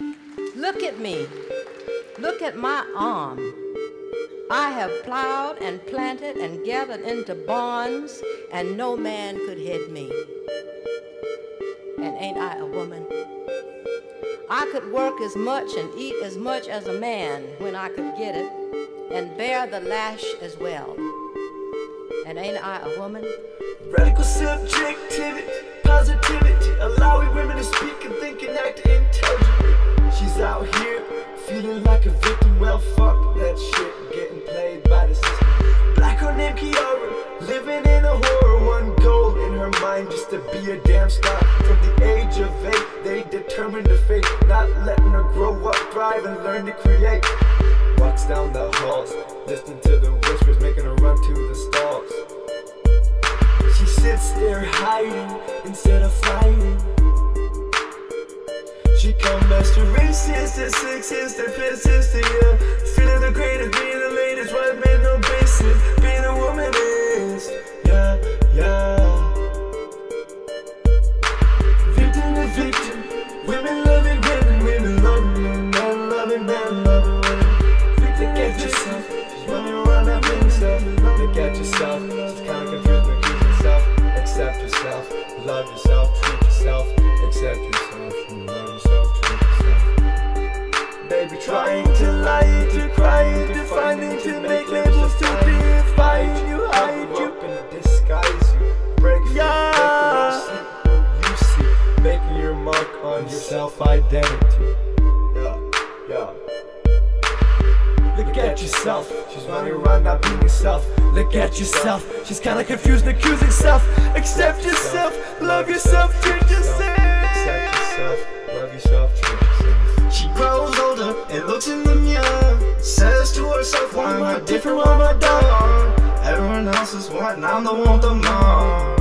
Look at me. Look at my arm. I have plowed and planted and gathered into barns, and no man could hit me. And ain't I a woman? I could work as much and eat as much as a man when I could get it, and bear the lash as well. And ain't I a woman? Radical subjectivity, positivity, allowing women to speak and think and act in mind just to be a damn star. From the age of eight, they determined to fate, not letting her grow up, thrive, and learn to create. Walks down the halls, listening to the whispers, making her run to the stalls. She sits there hiding instead of fighting. She come best to racist, and sexist, and persistent, yeah. Feeling the greatest, being the latest, right man, no basis. Mark on your self-identity. Yeah, yeah. Look at yourself, she's running around not being herself. Look at yourself, she's kinda confused and accusing self. Accept yourself, love yourself, treat yourself. Accept yourself, love yourself, treat yourself. She grows older and looks in the mirror. Says to herself, Why am I different? Why am I dog? Everyone else is one, I'm the one with the mom.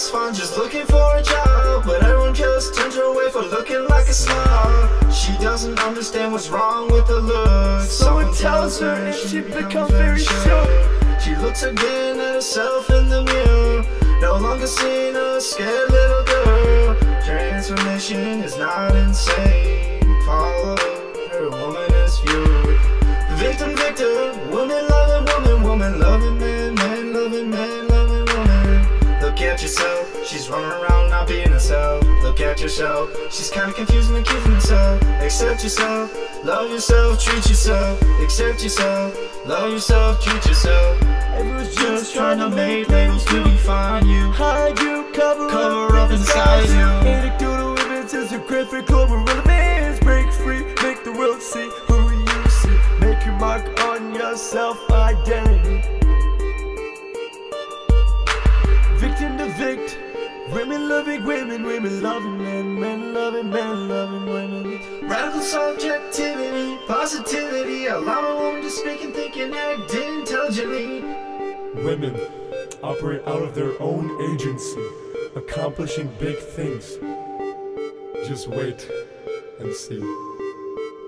Stressed fine, just looking for a job. But everyone just turns her away for looking like a slob. She doesn't understand what's wrong with the look. Someone tells her and she becomes very sure. She looks again at herself in the mirror. No longer seeing a scared little girl. Transformation is not insane. She's running around not being herself. Look at yourself, she's kinda confusing and accusing herself. Accept yourself, love yourself, treat yourself. Accept yourself, love yourself, treat yourself. everyone's Just trying to make labels to define you. hide you, cover, Cover up inside you. Anecdotal evidences of graphic global relevance. Break free, make the world see men, loving women. Radical subjectivity, positivity, allow a woman to speak and think and act intelligently. Women operate out of their own agency, accomplishing big things. Just wait and see.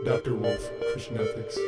Dr. Wolf, Christian Ethics.